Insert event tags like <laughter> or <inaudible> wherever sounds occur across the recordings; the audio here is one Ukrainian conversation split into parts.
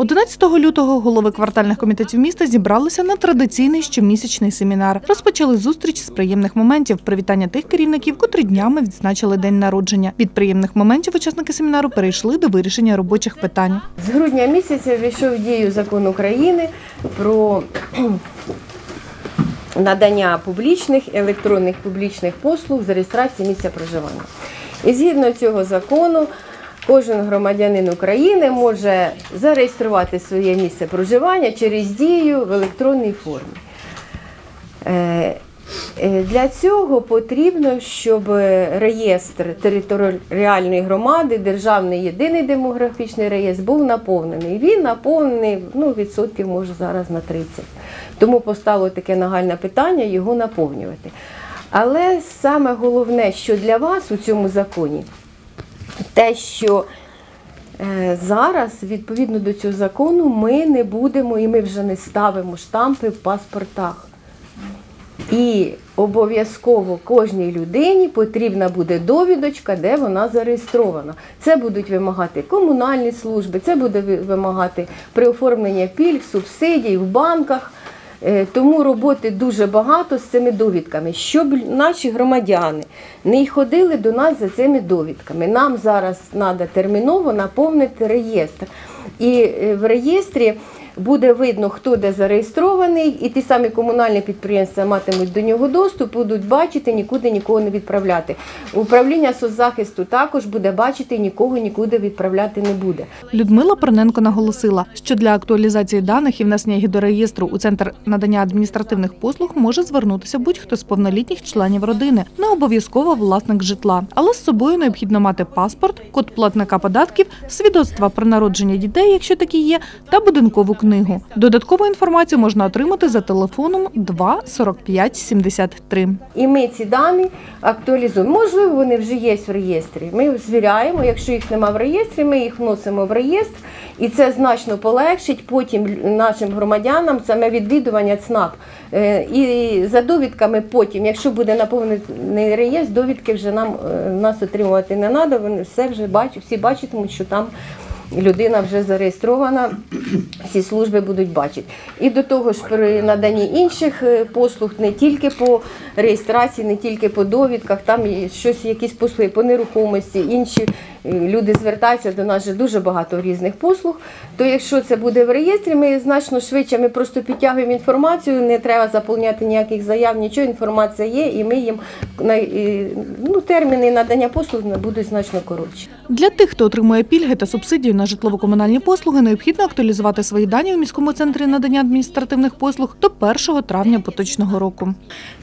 11 лютого голови квартальних комітетів міста зібралися на традиційний щомісячний семінар. Розпочали зустріч з приємних моментів, привітання тих керівників, котрі днями відзначили день народження. Від приємних моментів учасники семінару перейшли до вирішення робочих питань. З грудня місяця війшов в дію закон України про <clears throat> надання публічних електронних публічних послуг з реєстрації місця проживання. І згідно цього закону, кожен громадянин України може зареєструвати своє місце проживання через дію в електронній формі. Е, е, Для цього потрібно, щоб реєстр територіальної громади, державний єдиний демографічний реєстр був наповнений. Він наповнений ну, відсотків може зараз на 30. Тому постало таке нагальне питання його наповнювати. Але саме головне, що для вас у цьому законі, те, що Е, Зараз, відповідно до цього закону, ми не будемо і ми вже не ставимо штампи в паспортах. І обов'язково кожній людині потрібна буде довідочка, де вона зареєстрована. Це будуть вимагати комунальні служби, це буде вимагати при оформленні пільг, субсидій в банках. Е, Тому роботи дуже багато з цими довідками, щоб наші громадяни не ходили до нас за цими довідками. Нам зараз треба терміново наповнити реєстр. І е, в реєстрі буде видно, хто де зареєстрований, і ті самі комунальні підприємства матимуть до нього доступ, будуть бачити, нікуди нікого не відправляти. Управління соцзахисту також буде бачити, нікого нікуди відправляти не буде. Людмила Проненко наголосила, що для актуалізації даних і внесення їх до реєстру у центр надання адміністративних послуг може звернутися будь-хто з повнолітніх членів родини, не обов'язково власник житла, але з собою необхідно мати паспорт, код платника податків, свідоцтва про народження дітей, якщо такі є, та будинкову книгу. Додаткову інформацію можна отримати за телефоном 2 45 73. І ми ці дані актуалізуємо. Можливо, вони вже є в реєстрі. Ми звіряємо. Якщо їх немає в реєстрі, ми їх вносимо в реєстр, і це значно полегшить потім нашим громадянам саме відвідування ЦНАП. Е, І за довідками потім, якщо буде наповнений реєстр, довідки вже нам е, нас отримувати не треба. Вони все вже бачать, всі бачитимуть, що там. Людина вже зареєстрована, всі служби будуть бачити. І до того ж, при наданні інших е, послуг, не тільки по реєстрації, не тільки по довідках, там є щось, якісь послуги по нерухомості, інші е, люди звертаються до нас вже дуже багато різних послуг. То якщо це буде в реєстрі, ми значно швидше, ми просто підтягуємо інформацію, не треба заповняти ніяких заяв, нічого, інформація є, і ми їм ну, терміни надання послуг будуть значно коротші. Для тих, хто отримує пільги та субсидію на житлово-комунальні послуги, необхідно актуалізувати свої дані у міському центрі надання адміністративних послуг до 1 травня поточного року.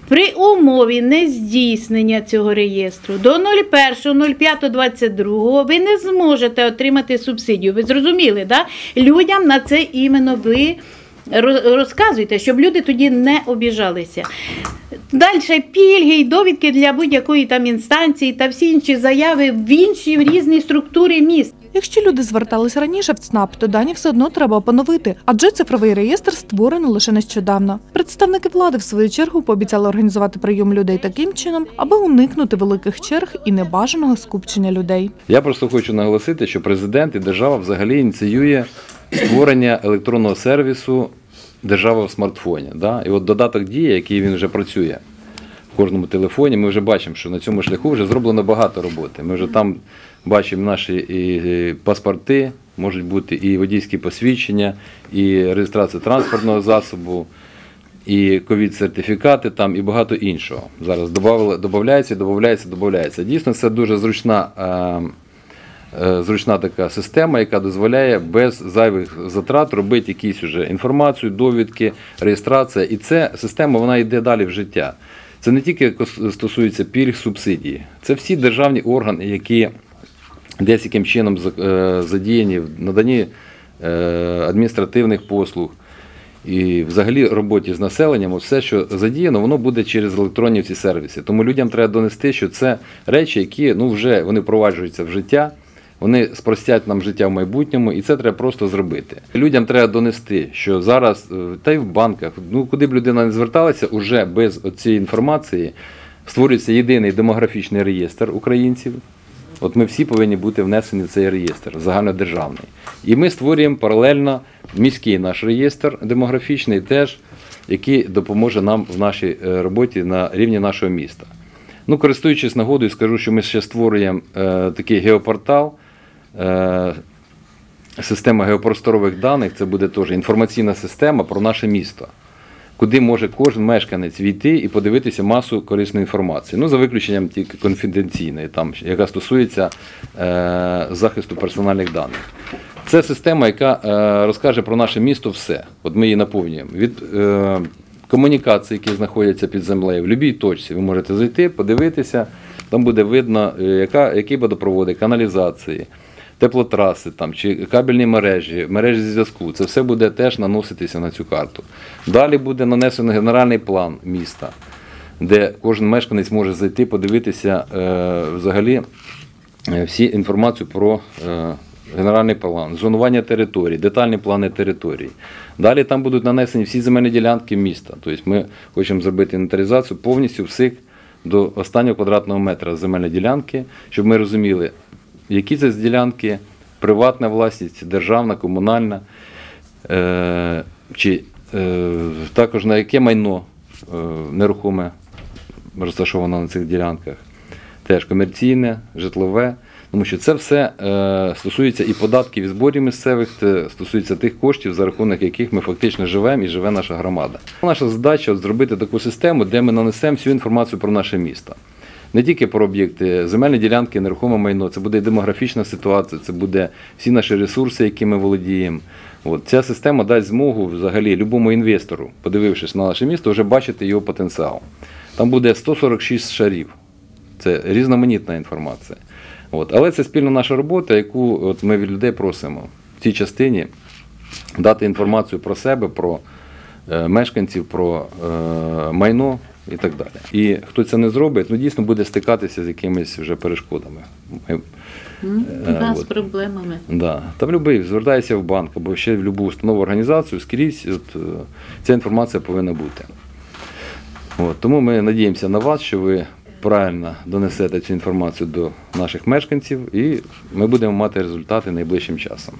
При умові нездійснення цього реєстру до 01.05.22 ви не зможете отримати субсидію. Ви зрозуміли, да? Людям на це іменно ви розказуєте, щоб люди тоді не обіжалися. Далі пільги і довідки для будь-якої там інстанції та всі інші заяви в інші в різні структури міст. Якщо люди звертались раніше в ЦНАП, то дані все одно треба поновити, адже цифровий реєстр створено лише нещодавно. Представники влади, в свою чергу, пообіцяли організувати прийом людей таким чином, аби уникнути великих черг і небажаного скупчення людей. Я просто хочу наголосити, що президент і держава взагалі ініціює створення електронного сервісу держава в смартфоні. Да? І от додаток дія, який він вже працює кожному телефоні, ми вже бачимо, що на цьому шляху вже зроблено багато роботи. Ми вже там бачимо наші і паспорти, можуть бути і водійські посвідчення, і реєстрація транспортного засобу і ковід-сертифікати там і багато іншого. Зараз додається, додається, додається. Дійсно, це дуже зручна, е, е, зручна така система, яка дозволяє без зайвих затрат робити якісь уже інформацію, довідки, реєстрація. І ця система вона йде далі в життя. Це не тільки стосується пільг, субсидій, це всі державні органи, які десь яким чином е, задіяні в наданні е, адміністративних послуг і взагалі роботі з населенням, все, що задіяно, воно буде через електронні ці сервіси. Тому людям треба донести, що це речі, які ну, вже вони впроваджуються в життя. Вони спростять нам життя в майбутньому, і це треба просто зробити. Людям треба донести, що зараз, е, та й в банках, ну куди б людина не зверталася, уже без цієї інформації створюється єдиний демографічний реєстр українців, От ми всі повинні бути внесені в цей реєстр загальнодержавний. І ми створюємо паралельно міський наш реєстр демографічний, теж, який допоможе нам в нашій е, роботі на рівні нашого міста. Ну, користуючись нагодою, скажу, що ми ще створюємо е, такий геопортал. Е, Система геопросторових даних це буде теж інформаційна система про наше місто, куди може кожен мешканець війти і подивитися масу корисної інформації. Ну, за виключенням тільки конфіденційної, там, яка стосується е, захисту персональних даних. Це система, яка е, розкаже про наше місто все. От ми її наповнюємо. Від комунікацій, які знаходяться під землею, в будь-якій точці ви можете зайти, подивитися, там буде видно, яка, які водопроводи, каналізації теплотраси там, чи кабельні мережі, мережі зв'язку. Це все буде теж наноситися на цю карту. Далі буде нанесено генеральний план міста, де кожен мешканець може зайти, подивитися е, взагалі е, всі інформацію про е, генеральний план, зонування територій, детальні плани територій. Далі там будуть нанесені всі земельні ділянки міста. Тобто ми хочемо зробити інвентаризацію повністю всіх до останнього квадратного метра земельної ділянки, щоб ми розуміли, які це з ділянки, приватна власність, державна, комунальна, е, чи е, також на яке майно е, нерухоме розташовано на цих ділянках, теж комерційне, житлове. Тому що це все е, стосується і податків, і зборів місцевих, це стосується тих коштів, за рахунок яких ми фактично живемо і живе наша громада. Наша задача от зробити таку систему, де ми нанесемо всю інформацію про наше місто не тільки про об'єкти, земельні ділянки, нерухоме майно, це буде демографічна ситуація, це буде всі наші ресурси, які ми володіємо. От, ця система дасть змогу взагалі любому інвестору, подивившись на наше місто, вже бачити його потенціал. Там буде 146 шарів. Це різноманітна інформація. От. Але це спільна наша робота, яку от ми від людей просимо в цій частині дати інформацію про себе, про е, мешканців, про е, майно і так далі. І хто це не зробить, ну дійсно буде стикатися з якимись вже перешкодами. Ми, М, Е, Да, з проблемами. Да. Та в будь-який, звертайся в банк або ще в будь-яку установу організацію, скрізь от, е, ця інформація повинна бути. От, тому ми надіємося на вас, що ви правильно донесете цю інформацію до наших мешканців, і ми будемо мати результати найближчим часом.